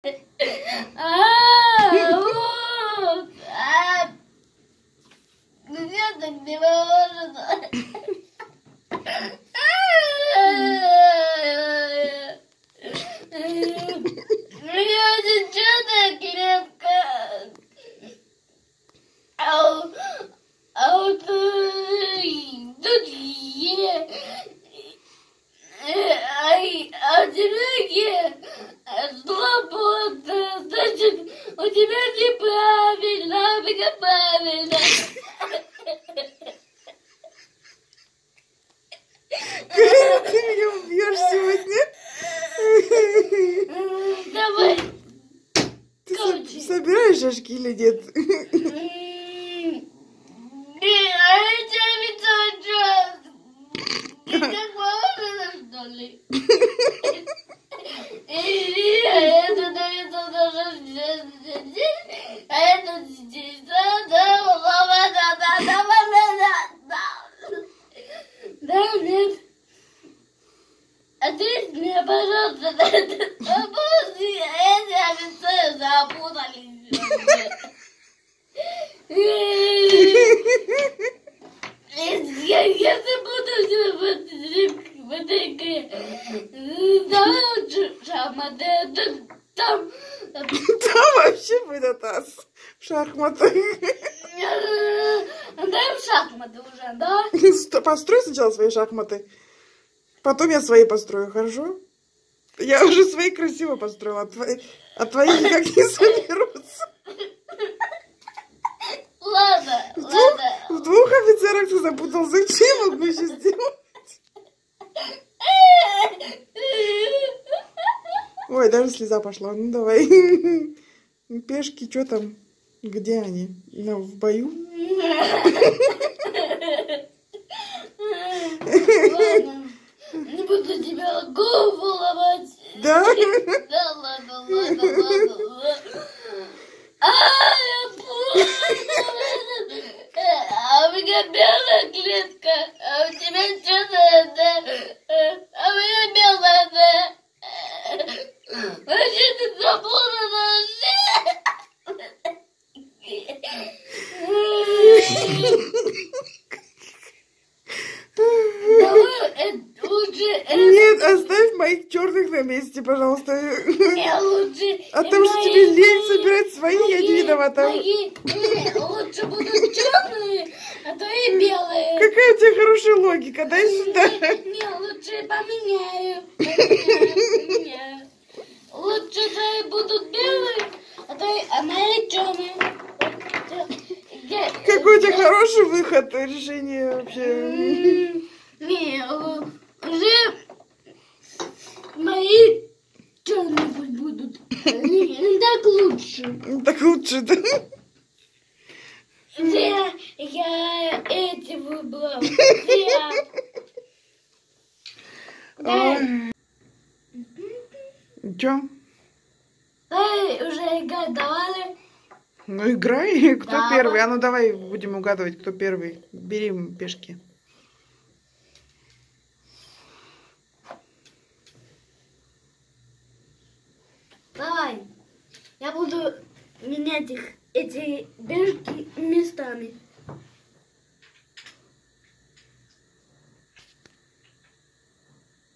啊呜！啊！你怎么这么温柔呢？啊！我真觉得尴尬。啊！неправильно, неправильно. Карина, ты меня убьешь сегодня. Давай. Ты Короче. собираешь шашки или нет? Нет, а это не то, что... Ты так положено. Игре, давай лучше шахматы, а то там, Там вообще будет ас в шахматы. дай в шахматы уже, да? Построй сначала свои шахматы. Потом я свои построю, хорошо? Я уже свои красиво построила, а твои, а твои никак не соберутся. Ладно, В двух, ладно. в двух офицерах ты запутался. Чем я могу еще сделать? Ой, даже слеза пошла. Ну давай. Пешки, что там? Где они? Ну, в бою? Ладно, не буду тебя голову ломать. Да? Да ладно, ладно, ладно, ладно. А, я понял. А у меня белая клетка, а у тебя черная, да? А у меня белая, да? Вообще ты запутана. Давай, э, лучше, э, Нет, оставь моих черных на месте, пожалуйста. Лучше. А там мои- тебе лень мои- собирать свои, я не мои- виновата. мои, лучше будут черные, а то и белые. Какая у тебя хорошая логика, дай сюда. Не, лучше поменяю. Лучше твои будут белые, а, твои, а мои черные. Какой у тебя хороший выход, решение вообще. Не, уже мои черные пусть будут. Не, Так лучше. Так лучше, да? Зря я эти выбрал. Дай, Че? дай уже играть давали. Ну играй, кто Да. первый. А ну давай будем угадывать, кто первый. Бери пешки. Давай. Я буду менять их, эти бежки местами.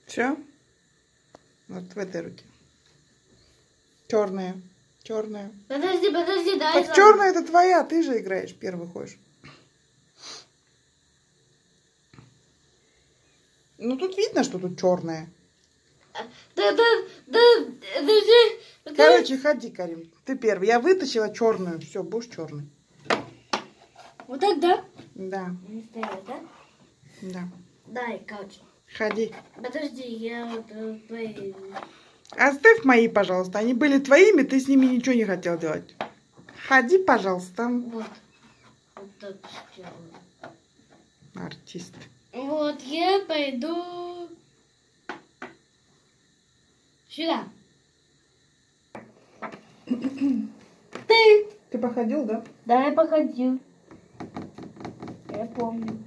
Все? Вот в этой руке. Черная. Черная. Подожди, подожди, дай. Так черная это твоя, ты же играешь, первый ходишь. Ну тут видно, что тут черная. Да. Короче, ходи, Карим. Ты первый. Я вытащила черную. Все, будешь черный. Вот так, да? Да, Не стоит, да? да. Дай, короче. Ходи. Подожди, я вот э, твои... Оставь мои, пожалуйста. Они были твоими, ты с ними ничего не хотел делать. Ходи, пожалуйста. Вот. Вот так сделаю. Артист. Вот, я пойду Сюда. Ты. Ты походил, да? Да, я походил. Я помню.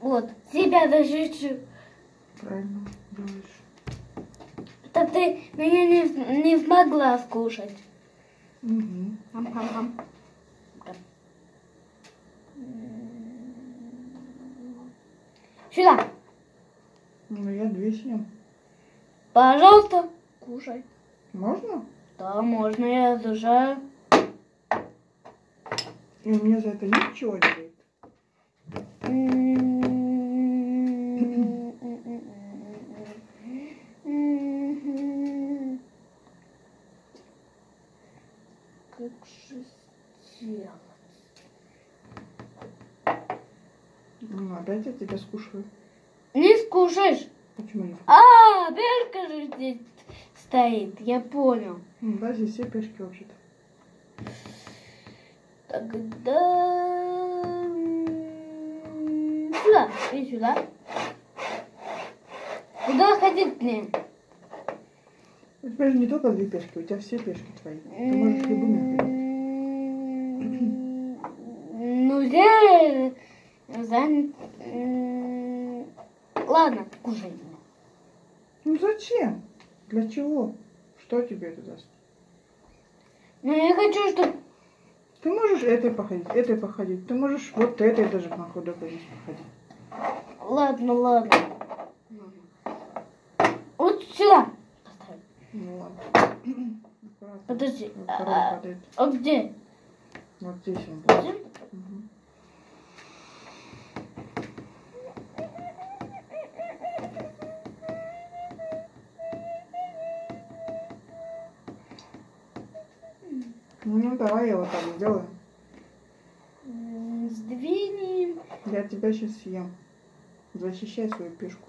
Вот, тебя даже Правильно делаешь. Да ты меня не, не смогла скушать. Угу. Хам-хам-хам. Сюда. Ну, я две съем. Пожалуйста, кушай. Можно? Да, можно, я разрешаю. И мне за это ничего не будет. Как же сделать? Ну, опять я тебя скушаю. Не скушаешь. Почему не? А, пешка же здесь стоит, я понял. Ну, да, здесь все пешки вообще-то. Тогда... Сюда, и сюда. Куда ходить мне? У тебя же не только две пешки, у тебя все пешки твои. Ты можешь любыми ходить. Ну, занят. М, Ладно, кушай. Ну зачем? Для чего? Что тебе это даст? Но я хочу, чтобы... Ты можешь этой походить, этой походить. Ты можешь вот этой даже конец походить. Ладно, ладно. Вот сюда. Ну ладно. Подожди. Вот А, а, где? Вот здесь он будет. Где? Мгм. Ну, давай я вот так сделаю. Сдвинем. Я тебя сейчас съем. Защищай свою пешку.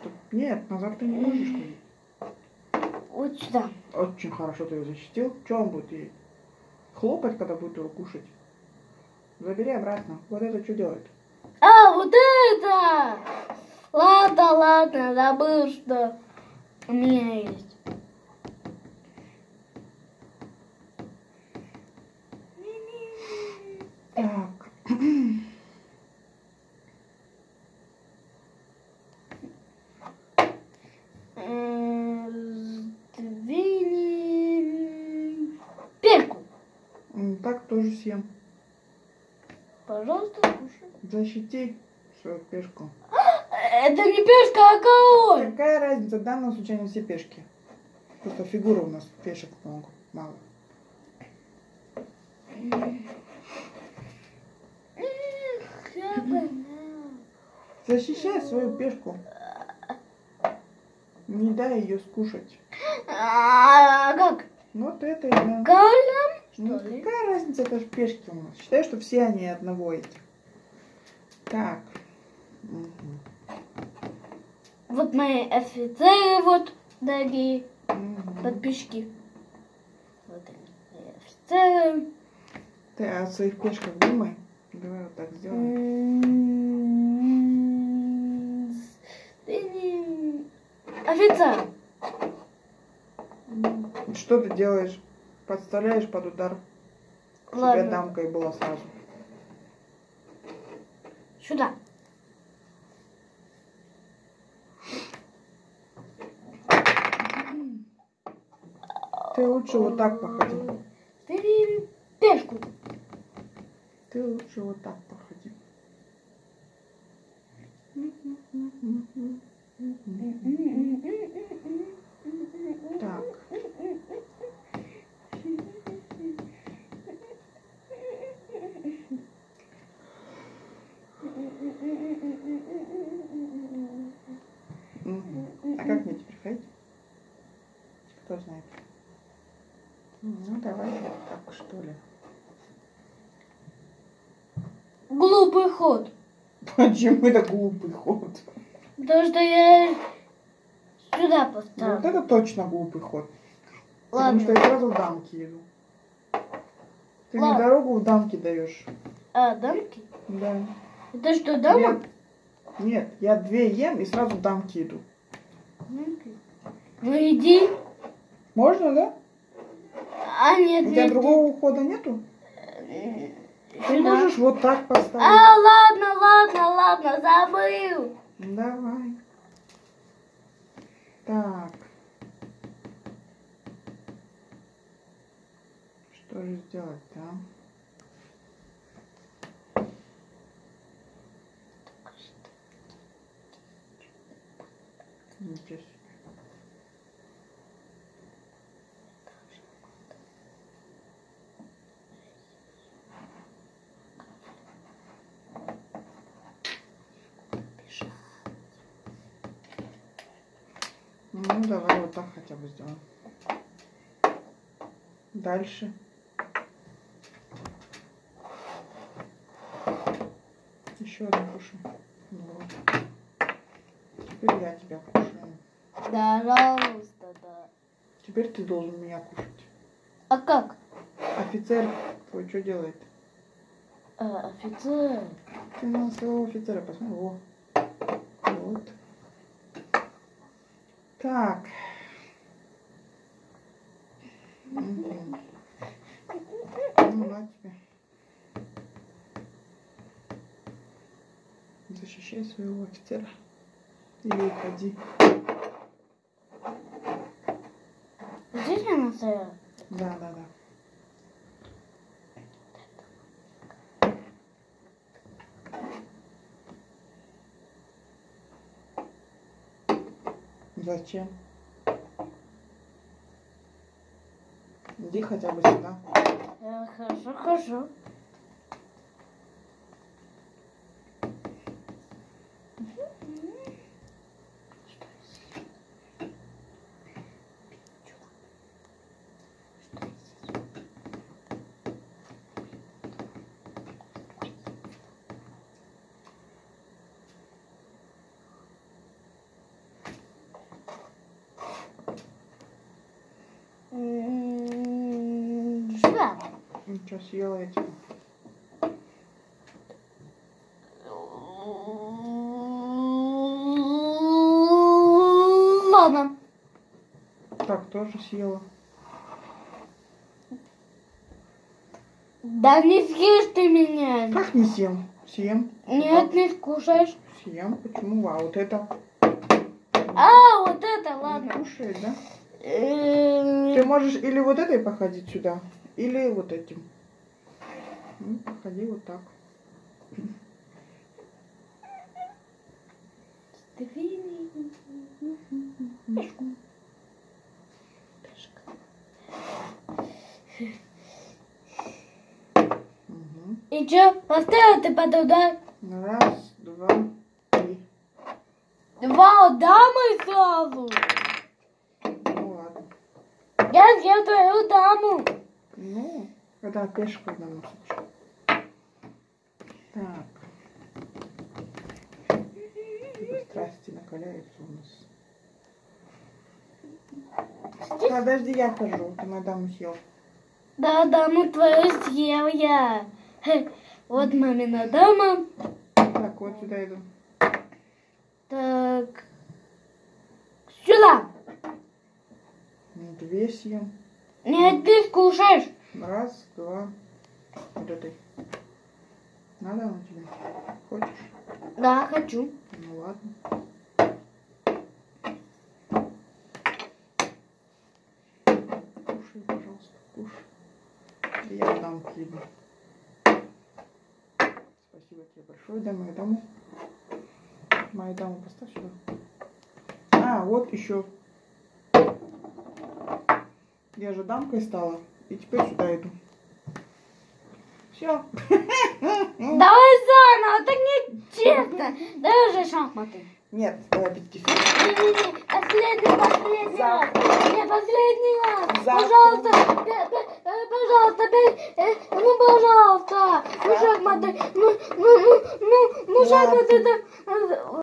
Чтоб- Нет, назад ты не можешь. Вот сюда. Очень хорошо ты ее защитил. Что он будет ей? Хлопать, когда будет его кушать? Забери обратно. Вот это что делает? А, вот это! Ладно, ладно, забыл, что у меня есть. Так. М, Сдвинем пельку. М, Так тоже съем. Пожалуйста, кушай. Защити свою пешку. Это не пешка, а король. Какая разница? В данном случае они все пешки. Просто фигура у нас пешек много. Мало. Защищай свою пешку. Не дай ее скушать. А как? Вот это и да. Королем? Ну, ли? какая разница, это же пешки у нас. Считай, что все они одного этих. Так. Мгм. Вот мои офицеры, вот, дорогие Мгм. подписчики. Вот они, мои офицеры. Ты о своих пешках думай. Давай вот так сделаем. Офицер. Что ты делаешь? Подставляешь под удар. Чтобы я Ладно. дамкой была сразу. Сюда. Ты лучше вот так походи. Ты пешку. Ты лучше вот так походи. Мгм. А как мне теперь ходить? Кто знает. Ну, давай вот так, что ли. Глупый ход. Почему это глупый ход? Потому что я сюда Ну, вот это точно глупый ход. Потому что Ладно. я сразу в дамки иду. Ты мне Ладно. дорогу в дамки даешь. А, дамки? Да. Это что, дама? Я- Нет, я две ем и сразу в дамки иду. Дамки. Ну иди. Можно, да? А, нет, У тебя нет, другого ухода нету? нет. Ты Сюда. можешь вот так поставить. А, ладно, ладно, ладно, забыл. Давай. Так. Что же сделать-то? а? Ничего Ну, давай вот так хотя бы сделаем. Дальше. Еще одну кушаем. Вот. Теперь я тебя кушаю. Пожалуйста, да. Теперь ты должен меня кушать. А как? Офицер твой что делает? А, офицер. Ты на своего офицера посмотри. Во. Вот. Так. Ну, на тебе. Защищай своего офицера. Или уходи. Здесь она стояла? Да, да, да. Зачем? Иди хотя бы сюда. Э, Хорошо, хорошо. М, Сюда. Ничего, съела тебя. Ладно. Так, тоже съела. Да не съешь ты меня. Как не съем? Съем. Нет, не скушаешь. Съем. Почему? А вот это А, вот это, не ладно. кушает, да? Э, Ты можешь или вот этой походить сюда, или вот этим. Ну, походи вот так. И чё, поставил ты под удар? Раз, два, три. Два дамы сразу. Ну ладно. Я съел твою даму. Ну, когда пешку данном случае. Так. Страсти накаляются у нас. Подожди, я хожу. Ты мою даму съел. Да, даму твою съел я. Вот мамина дама. Так, вот сюда иду. Так. Сюда. Ну, Две съем. Нет, ты скушаешь. Раз, два. Вот этой. Надо она тебе? Хочешь? Да, хочу. Ну ладно. Кушай, пожалуйста, кушай. Я дам хлеба. Спасибо тебе большое. Дай мою даму. Мою даму поставь сюда. А, вот еще. Я же дамкой стала. И теперь сюда иду. Все. Давай заново, так не честно. Давай уже шахматы. Нет, давай пятки. Не-не-не, последний, последний раз. Не, последний раз. Завтра. Пожалуйста, э, пожалуйста, э, ну, пожалуйста. Ну, шахматы, ну, ну, ну, ну, ну, шахматы, да,